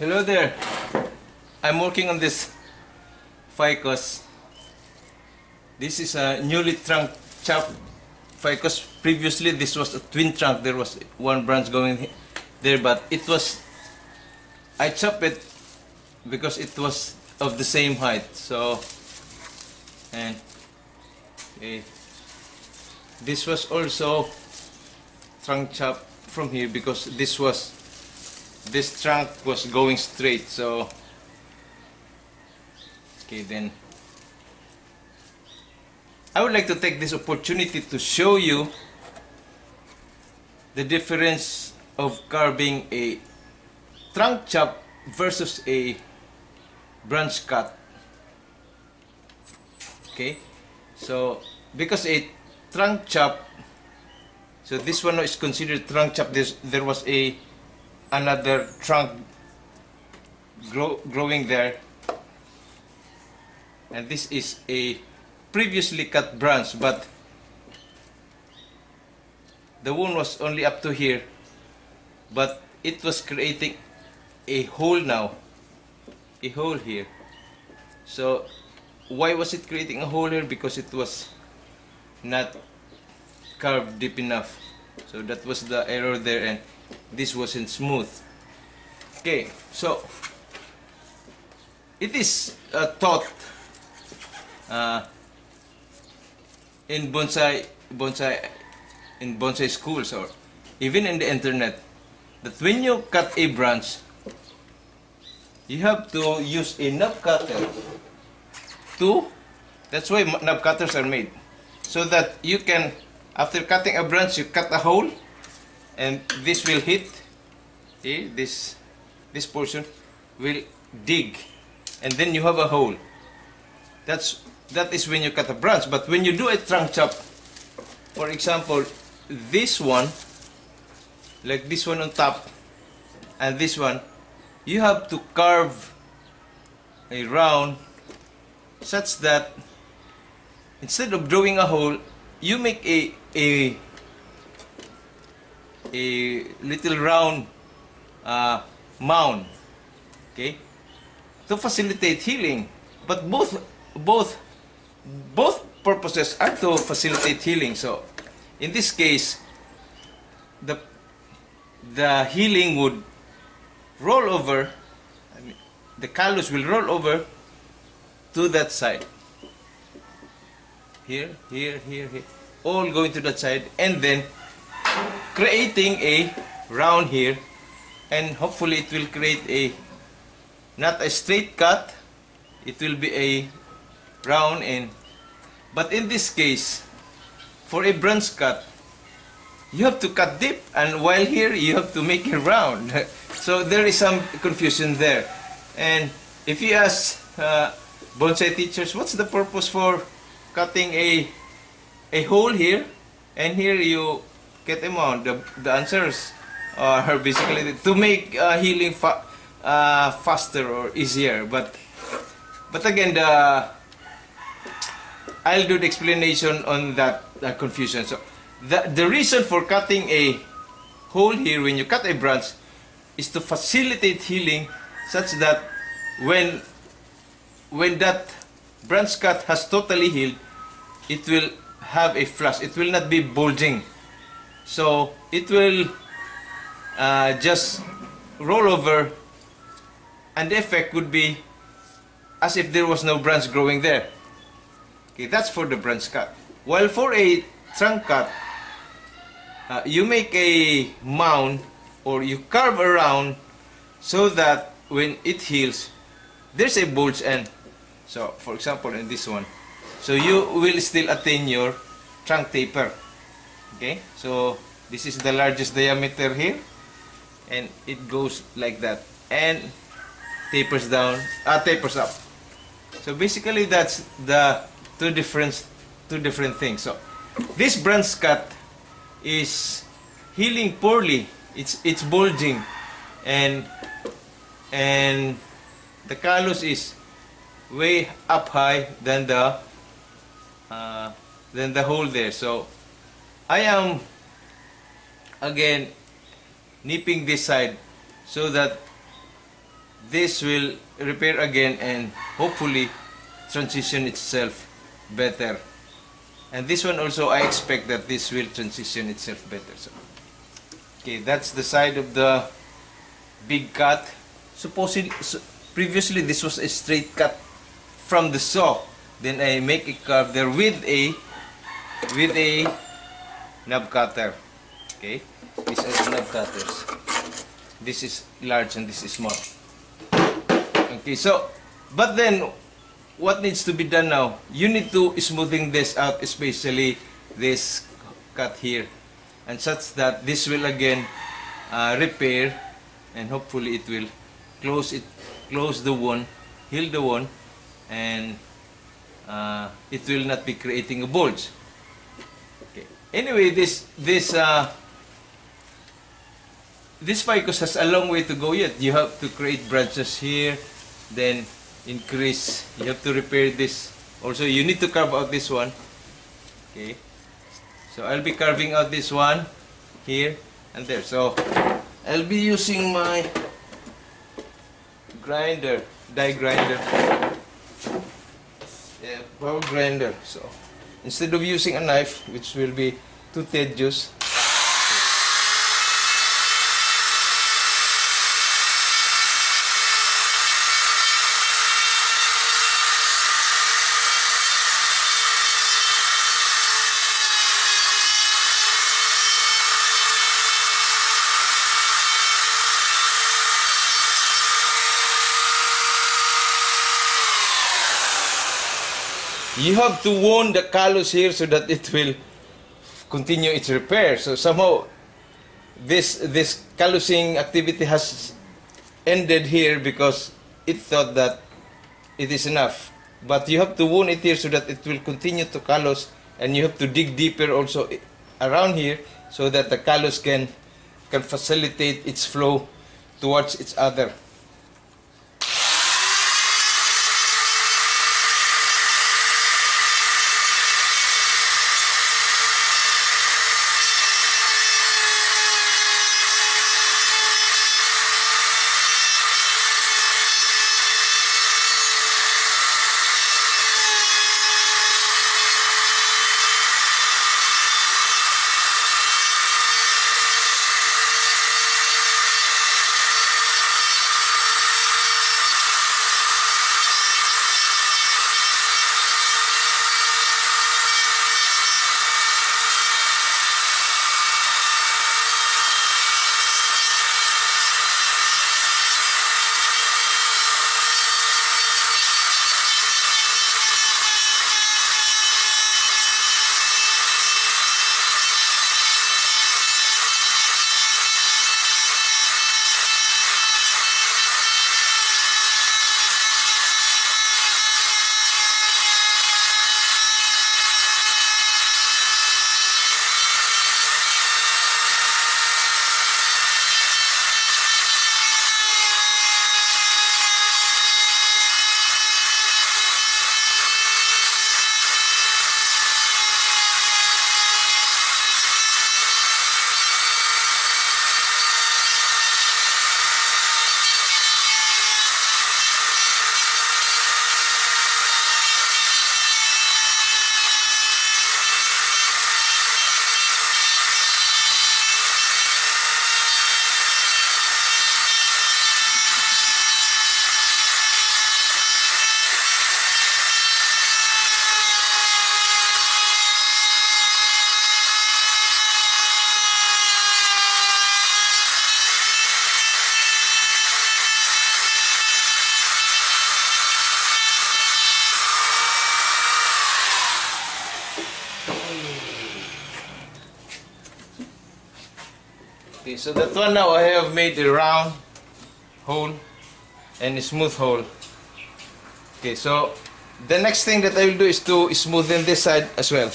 Hello there. I'm working on this ficus. This is a newly trunk chop ficus. Previously, this was a twin trunk. There was one branch going there, but it was. I chopped it because it was of the same height. So, and okay, this was also trunk chop from here because this was this trunk was going straight so okay then. I would like to take this opportunity to show you the difference of carving a trunk chop versus a branch cut. Okay? So because a trunk chop so this one is considered trunk chop There's, there was a another trunk grow, growing there. And this is a previously cut branch but the wound was only up to here. But it was creating a hole now a hole here. So why was it creating a hole here? Because it was not carved deep enough. So that was the error there and this wasn't smooth. Okay so it is uh, taught uh, in bonsai bonsai in bonsai schools or even in the internet that when you cut a branch you have to use a knob cutter to that's why knob cutters are made so that you can after cutting a branch you cut a hole and this will hit see this this portion will dig. And then you have a hole. That's that is when you cut a branch. But when you do a trunk chop for example this one like this one on top and this one you have to carve a round such that instead of drawing a hole you make a a a little round uh, mound okay? To facilitate healing. But both both both purposes are to facilitate healing. So in this case the the healing would roll over I mean, the callus will roll over to that side. Here here here here. All going to that side. And then creating a round here and hopefully it will create a not a straight cut it will be a round and but in this case for a branch cut you have to cut deep and while here you have to make it round. So there is some confusion there. And if you ask uh, bonsai teachers what's the purpose for cutting a a hole here? And here you get them on. The, the answers are basically to make uh, healing fa- uh, faster or easier. But but again the I'll do the explanation on that, that confusion. So the, the reason for cutting a hole here when you cut a branch is to facilitate healing such that when when that branch cut has totally healed it will have a flush it will not be bulging so it will uh, just roll over and the effect would be as if there was no branch growing there. Okay that's for the branch cut. While for a trunk cut uh, you make a mound or you carve around so that when it heals there's a bulge end. So for example in this one. So you will still attain your trunk taper okay so this is the largest diameter here and it goes like that and tapers down uh, tapers up. So basically that's the two different two different things. So this branch cut is healing poorly. It's it's bulging and and the callus is way up high than the uh, than the hole there. So I am again nipping this side so that this will repair again and hopefully transition itself better. And this one also, I expect that this will transition itself better. So, okay, that's the side of the big cut. Supposedly, previously this was a straight cut from the saw. Then I make a curve there with a with a knob cutter. Okay, these are the knob cutters. This is large and this is small. Okay, so but then what needs to be done now? You need to smoothing this out, especially this cut here, and such that this will again uh, repair, and hopefully it will close it, close the wound, heal the wound, and uh, it will not be creating a bulge. Anyway, this this uh, this ficus has a long way to go yet. You have to create branches here, then increase. You have to repair this. Also, you need to carve out this one. Okay. So I'll be carving out this one here and there. So I'll be using my grinder, die grinder. Yeah, power grinder. So instead of using a knife, which will be too tedious, have to wound the callus here so that it will continue its repair. So somehow this this callusing activity has ended here because it thought that it is enough. But you have to wound it here so that it will continue to callus and you have to dig deeper also around here so that the callus can can facilitate its flow towards each other. So that one now I have made a round hole and a smooth hole. Okay, so the next thing that I will do is to smoothen this side as well.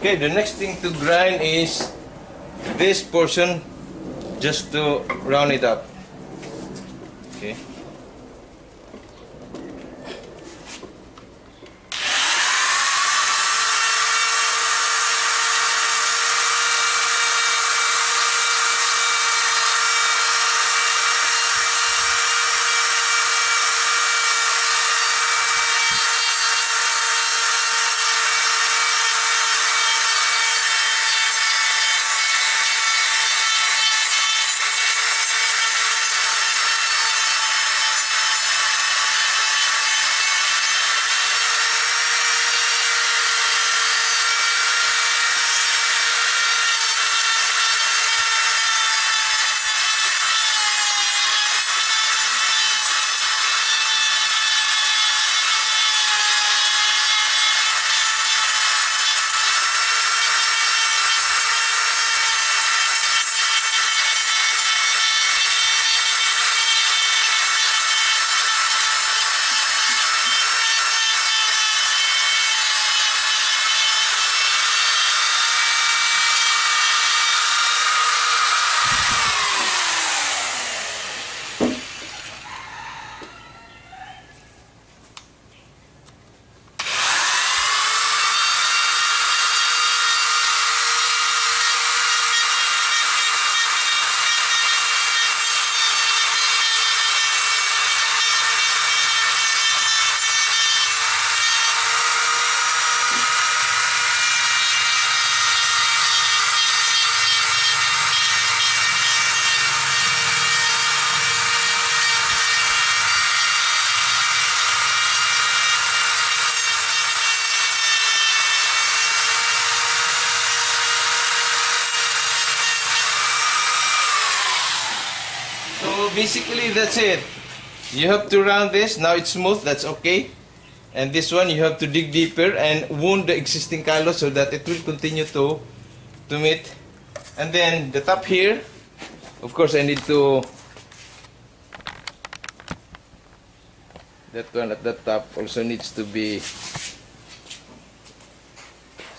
Okay, the next thing to grind is this portion just to round it up. Basically that's it. You have to round this. Now it's smooth. That's okay. And this one you have to dig deeper and wound the existing callus so that it will continue to to meet. And then the top here, of course, I need to that one at the top also needs to be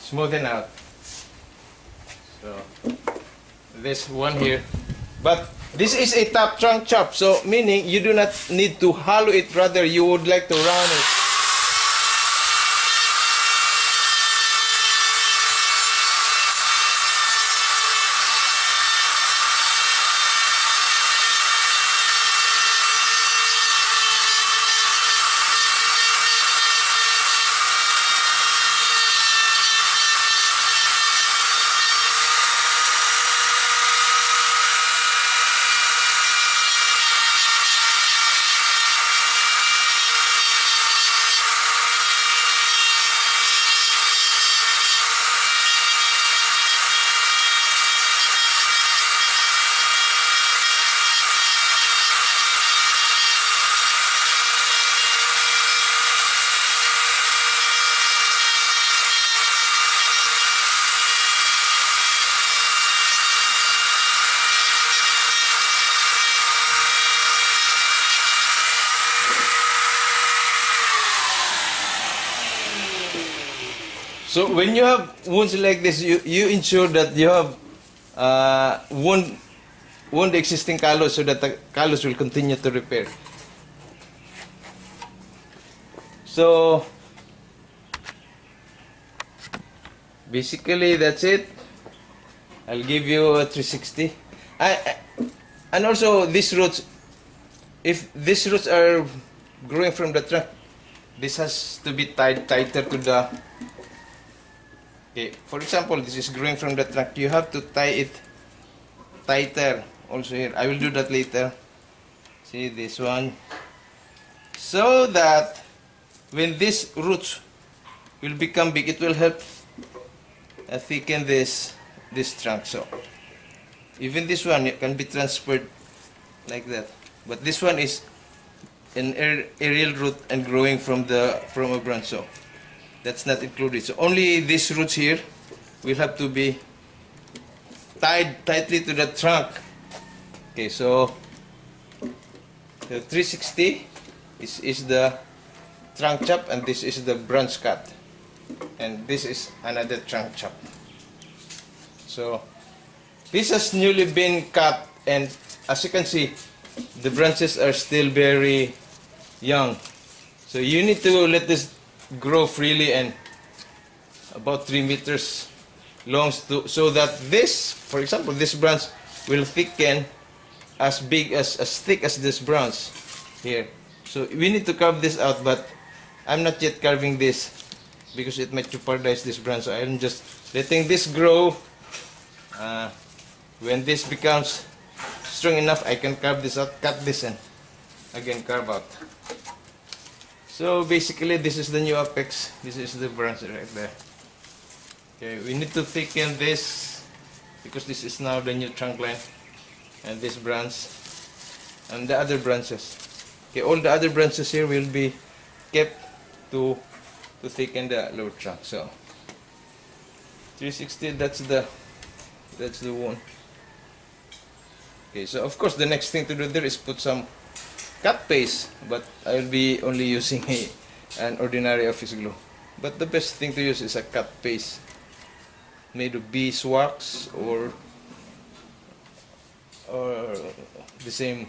smoothen out. So this one here, but this is a top trunk chop, so meaning you do not need to hollow it. Rather, you would like to round it. So when you have wounds like this, you, you ensure that you have uh, wound, wound the existing callus so that the callus will continue to repair. So basically that's it. I'll give you a 360. I, I- and also these roots, if these roots are growing from the trunk, this has to be tied tighter to the Okay, for example, this is growing from the trunk. You have to tie it tighter also here. I will do that later. See this one. So that when these roots will become big, it will help uh, thicken this this trunk. So even this one can be transferred like that. But this one is an aer- aerial root and growing from the from a branch. So that's not included. So only these roots here will have to be tied tightly to the trunk. Okay, so the 360 is, is the trunk chop and this is the branch cut. And this is another trunk chop. So this has newly been cut and as you can see the branches are still very young. So you need to let this grow freely and about 3 meters long to, so that this, for example, this branch will thicken as big as, as thick as this branch here. So we need to carve this out, but I'm not yet carving this because it might jeopardize this branch. So I'm just letting this grow. Uh, when this becomes strong enough, I can carve this out, cut this and again carve out. So basically, this is the new apex. This is the branch right there. Okay, we need to thicken this because this is now the new trunk line and this branch and the other branches. Okay, all the other branches here will be kept to to thicken the lower trunk. So 360. That's the that's the one. Okay, so of course the next thing to do there is put some cut paste, but I will be only using a, an ordinary office glue. But the best thing to use is a cut paste made of beeswax or or the same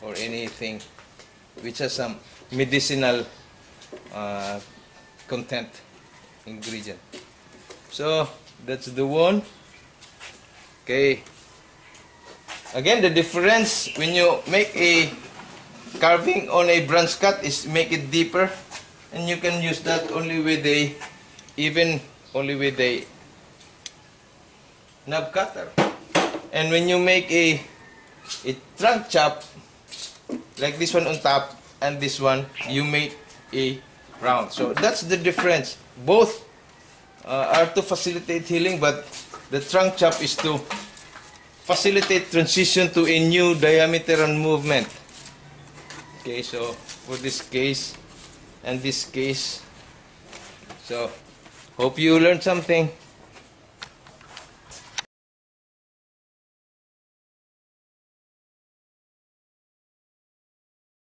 or anything which has some medicinal uh, content ingredient. So that's the one. Okay. Again, the difference when you make a carving on a branch cut is make it deeper, and you can use that only with a even only with a knob cutter. And when you make a a trunk chop like this one on top and this one, you make a round. So that's the difference. Both uh, are to facilitate healing, but the trunk chop is to facilitate transition to a new diameter and movement. Okay, so for this case and this case, so hope you learned something.